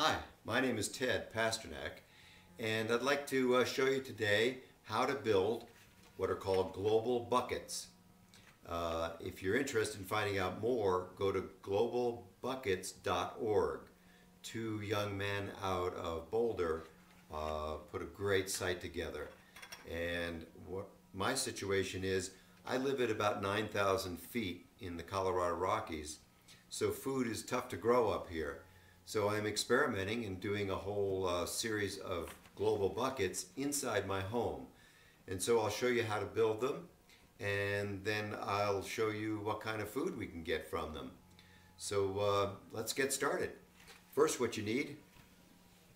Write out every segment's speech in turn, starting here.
Hi, my name is Ted Pasternack, and I'd like to uh, show you today how to build what are called global buckets. Uh, if you're interested in finding out more, go to globalbuckets.org. Two young men out of Boulder uh, put a great site together. And what my situation is, I live at about 9,000 feet in the Colorado Rockies, so food is tough to grow up here. So I'm experimenting and doing a whole uh, series of global buckets inside my home. And so I'll show you how to build them and then I'll show you what kind of food we can get from them. So uh, let's get started. First what you need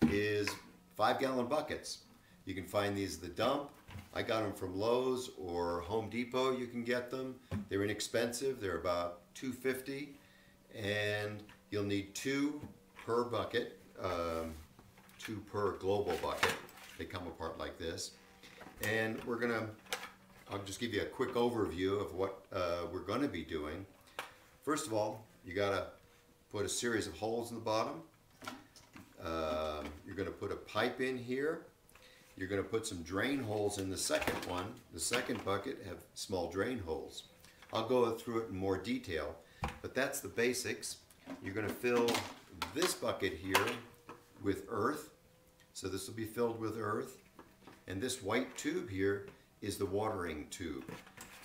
is five gallon buckets. You can find these at the dump. I got them from Lowe's or Home Depot you can get them. They're inexpensive. They're about 250 and you'll need two per bucket, um, two per global bucket. They come apart like this. And we're gonna I'll just give you a quick overview of what uh, we're to be doing. First of all, you got to put a series of holes in the bottom. Um, you're to put a pipe in here. You're to put some drain holes in the second one. The second bucket have small drain holes. I'll go through it in more detail, but that's the basics. You're to fill this bucket here with earth. So this will be filled with earth. And this white tube here is the watering tube.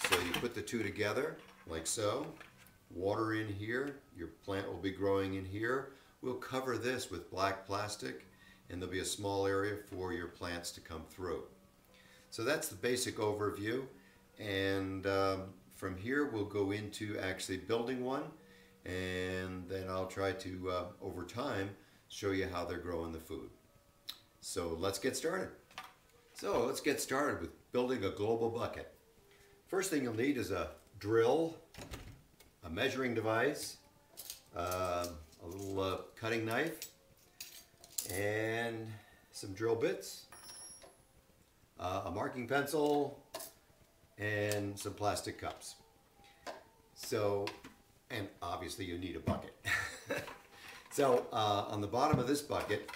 So you put the two together like so, water in here, your plant will be growing in here. We'll cover this with black plastic and there'll be a small area for your plants to come through. So that's the basic overview and um, from here we'll go into actually building one and then I'll try to, uh, over time, show you how they're growing the food. So let's get started. So let's get started with building a global bucket. First thing you'll need is a drill, a measuring device, uh, a little uh, cutting knife, and some drill bits, uh, a marking pencil, and some plastic cups. So, and obviously you need a bucket. so uh, on the bottom of this bucket,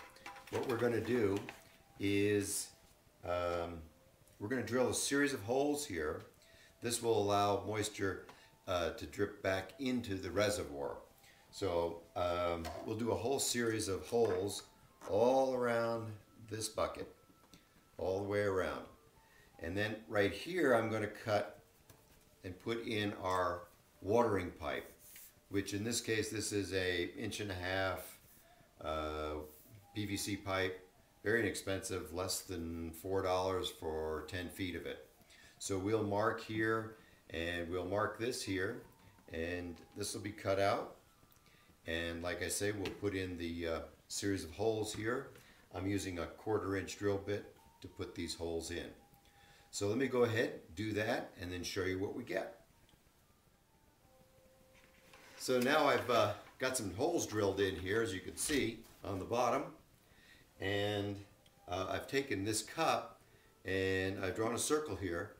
what we're going to do is um, we're going to drill a series of holes here. This will allow moisture uh, to drip back into the reservoir. So um, we'll do a whole series of holes all around this bucket, all the way around. And then right here I'm going to cut and put in our watering pipe, which in this case this is a inch and a half uh, PVC pipe very inexpensive, less than $4 for 10 feet of it. So we'll mark here and we'll mark this here and this will be cut out. And like I say, we'll put in the uh, series of holes here. I'm using a quarter inch drill bit to put these holes in. So let me go ahead, do that, and then show you what we get. So now I've uh, got some holes drilled in here, as you can see on the bottom and uh, I've taken this cup and I've drawn a circle here.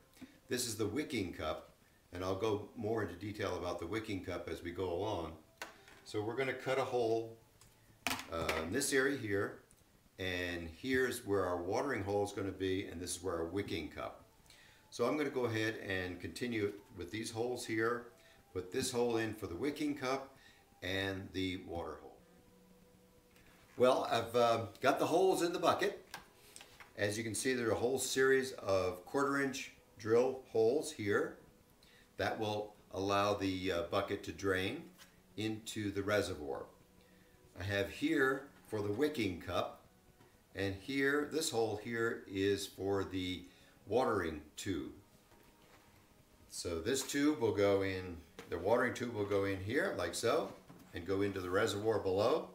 This is the wicking cup and I'll go more into detail about the wicking cup as we go along. So we're going to cut a hole uh, in this area here and here's where our watering hole is going to be and this is where our wicking cup. So I'm going to go ahead and continue with these holes here, put this hole in for the wicking cup and the water hole. Well, I've uh, got the holes in the bucket. As you can see, there are a whole series of quarter inch drill holes here that will allow the uh, bucket to drain into the reservoir. I have here for the wicking cup and here, this hole here is for the watering tube. So this tube will go in, the watering tube will go in here like so and go into the reservoir below.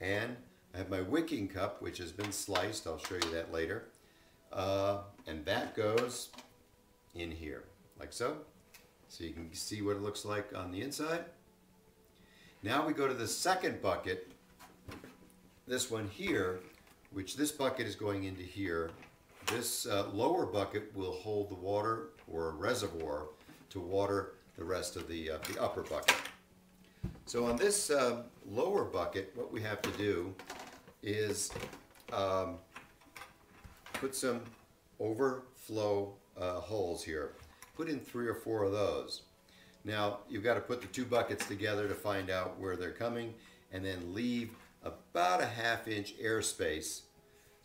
And I have my wicking cup, which has been sliced. I'll show you that later. Uh, and that goes in here, like so. So you can see what it looks like on the inside. Now we go to the second bucket, this one here, which this bucket is going into here. This uh, lower bucket will hold the water or a reservoir to water the rest of the, uh, the upper bucket. So on this uh, lower bucket, what we have to do is um, put some overflow uh, holes here. Put in three or four of those. Now you've got to put the two buckets together to find out where they're coming and then leave about a half inch airspace.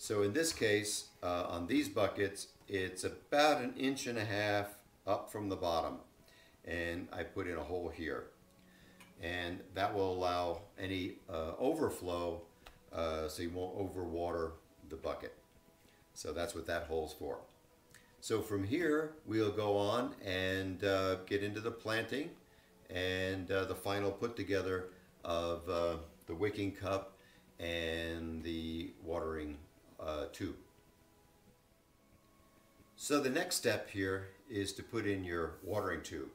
So in this case, uh, on these buckets, it's about an inch and a half up from the bottom. And I put in a hole here. And that will allow any uh, overflow uh, so you won't overwater the bucket. So that's what that hole's for. So from here, we'll go on and uh, get into the planting and uh, the final put together of uh, the wicking cup and the watering uh, tube. So the next step here is to put in your watering tube.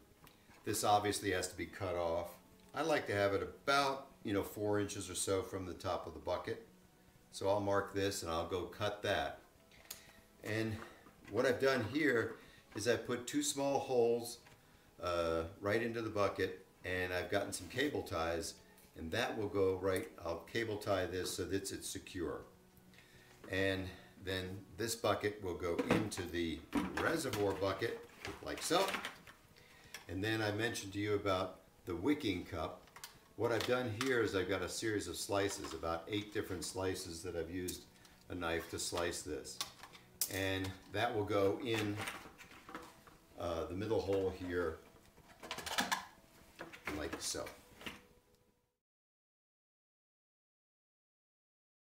This obviously has to be cut off. I like to have it about, you know, four inches or so from the top of the bucket. So I'll mark this and I'll go cut that. And what I've done here is I put two small holes uh, right into the bucket and I've gotten some cable ties and that will go right, I'll cable tie this so that it's secure. And then this bucket will go into the reservoir bucket like so. And then I mentioned to you about the wicking cup. What I've done here is I've got a series of slices, about eight different slices that I've used a knife to slice this. And that will go in uh, the middle hole here like so.